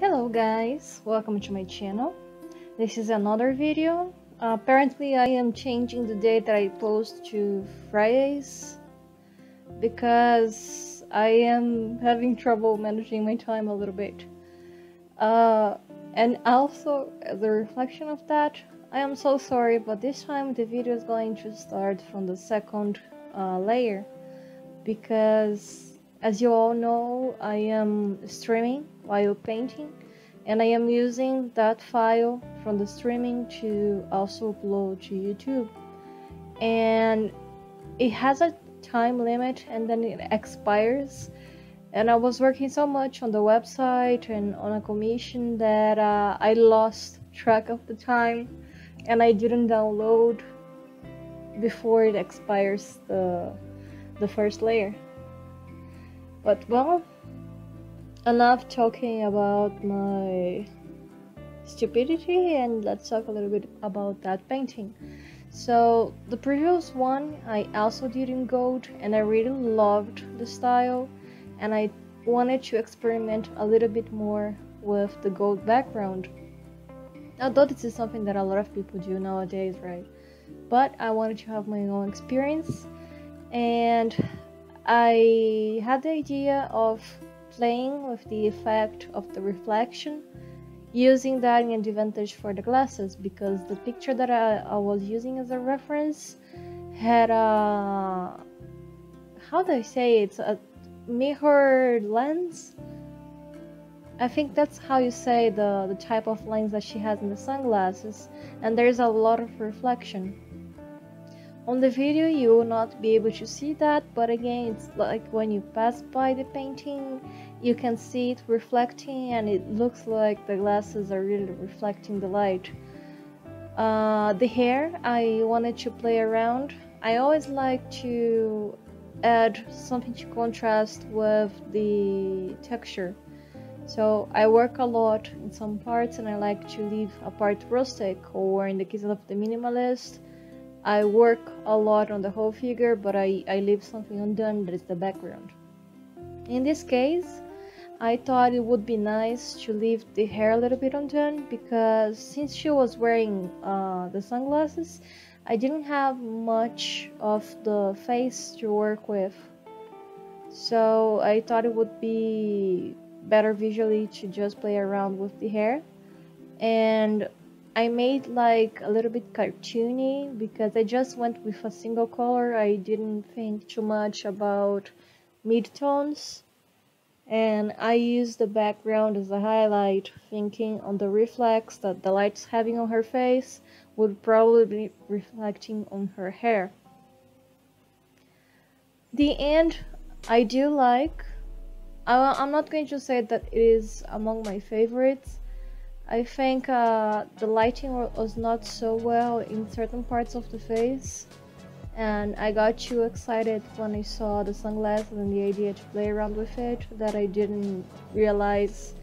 Hello guys, welcome to my channel. This is another video. Apparently I am changing the date that I post to Fridays because I am having trouble managing my time a little bit. Uh, and also, as a reflection of that, I am so sorry, but this time the video is going to start from the second uh, layer because as you all know, I am streaming while painting and I am using that file from the streaming to also upload to YouTube. And it has a time limit and then it expires. And I was working so much on the website and on a commission that uh, I lost track of the time and I didn't download before it expires the the first layer. But well, enough talking about my stupidity and let's talk a little bit about that painting. So the previous one I also did in gold and I really loved the style and I wanted to experiment a little bit more with the gold background. Although this is something that a lot of people do nowadays, right? But I wanted to have my own experience and I had the idea of playing with the effect of the reflection using that in advantage for the glasses because the picture that I, I was using as a reference had a how do I say it? it's a mirror lens I think that's how you say the, the type of lens that she has in the sunglasses and there's a lot of reflection on the video you will not be able to see that, but again it's like when you pass by the painting you can see it reflecting and it looks like the glasses are really reflecting the light. Uh, the hair, I wanted to play around. I always like to add something to contrast with the texture. So I work a lot in some parts and I like to leave a part rustic or in the case of the minimalist I work a lot on the whole figure, but I, I leave something undone that is the background. In this case, I thought it would be nice to leave the hair a little bit undone because since she was wearing uh, the sunglasses, I didn't have much of the face to work with. So I thought it would be better visually to just play around with the hair. And I made like a little bit cartoony because I just went with a single color. I didn't think too much about midtones. And I used the background as a highlight, thinking on the reflex that the light's having on her face would probably be reflecting on her hair. The end I do like. I'm not going to say that it is among my favorites I think uh, the lighting was not so well in certain parts of the face and I got too excited when I saw the sunglasses and the idea to play around with it that I didn't realize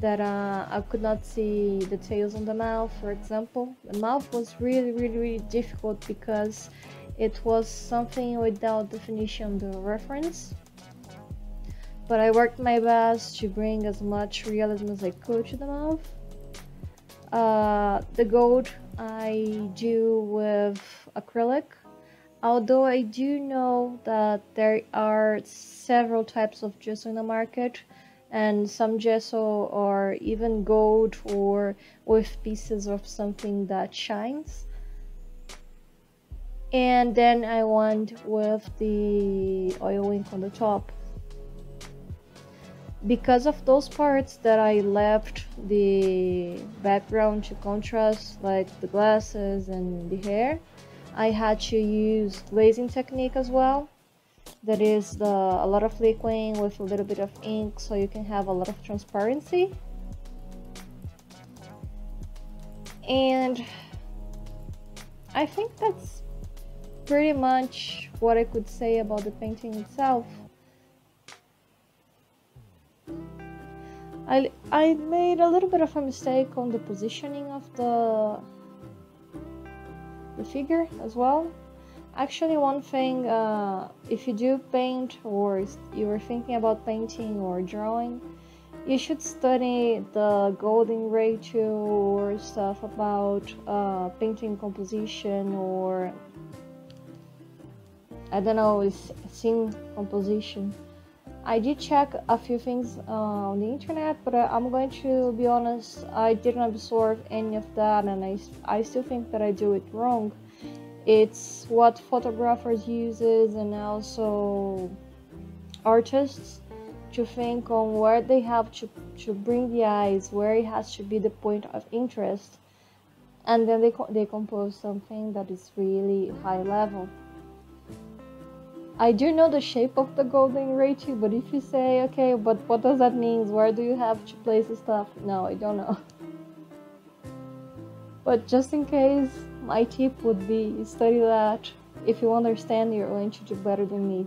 that uh, I could not see the tails on the mouth for example. The mouth was really really really difficult because it was something without definition on the reference. But I worked my best to bring as much realism as I could to the mouth. Uh, the gold I do with acrylic although I do know that there are several types of gesso in the market and some gesso are even gold or with pieces of something that shines. And then I went with the oil ink on the top. Because of those parts that I left the background to contrast like the glasses and the hair I had to use glazing technique as well. That is the a lot of liquid with a little bit of ink so you can have a lot of transparency. And I think that's pretty much what I could say about the painting itself. I, I made a little bit of a mistake on the positioning of the the figure as well. Actually, one thing, uh, if you do paint or you are thinking about painting or drawing, you should study the golden ratio or stuff about uh, painting composition or I don't know, scene composition. I did check a few things uh, on the internet, but I, am going to be honest, I didn't absorb any of that, and I, I still think that I do it wrong. It's what photographers uses and also artists to think on where they have to, to bring the eyes, where it has to be the point of interest, and then they, they compose something that is really high level. I do know the shape of the golden ratio, but if you say, okay, but what does that mean? Where do you have to place the stuff? No, I don't know. But just in case, my tip would be study that. If you understand, you're going to do better than me.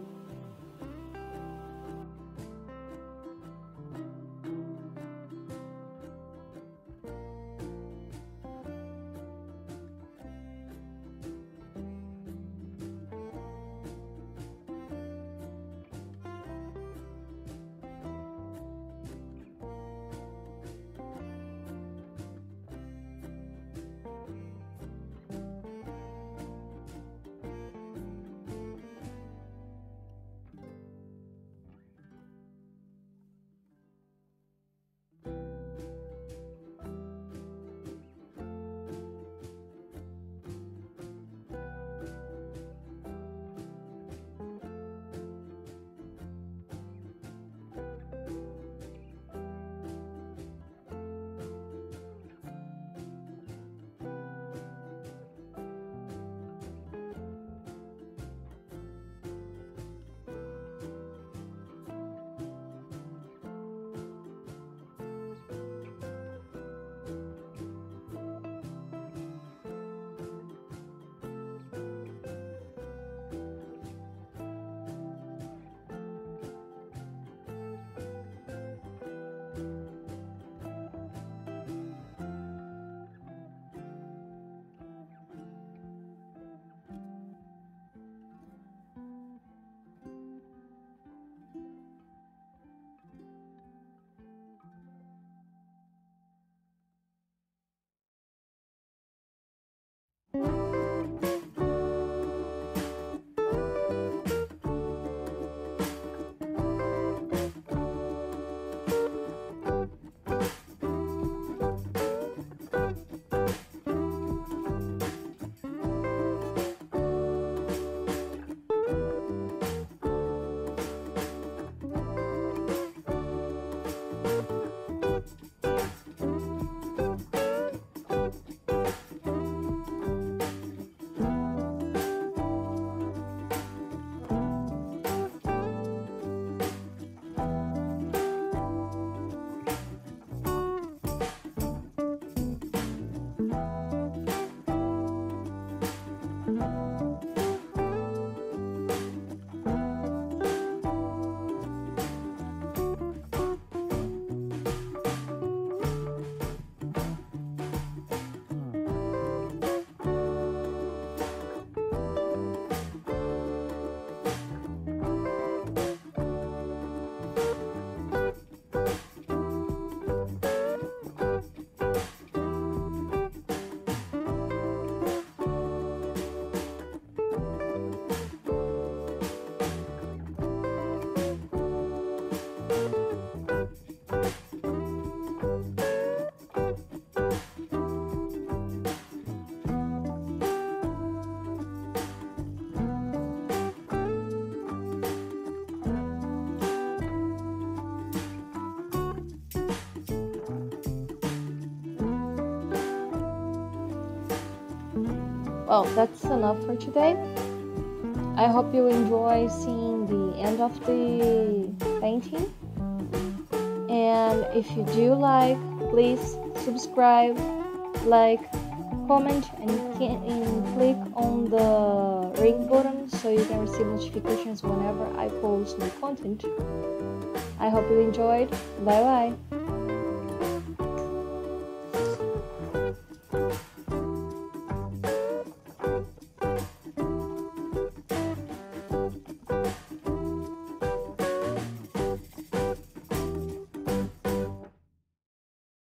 Well, that's enough for today. I hope you enjoy seeing the end of the painting. And if you do like, please subscribe, like, comment, and, and click on the ring button so you can receive notifications whenever I post new content. I hope you enjoyed. Bye bye.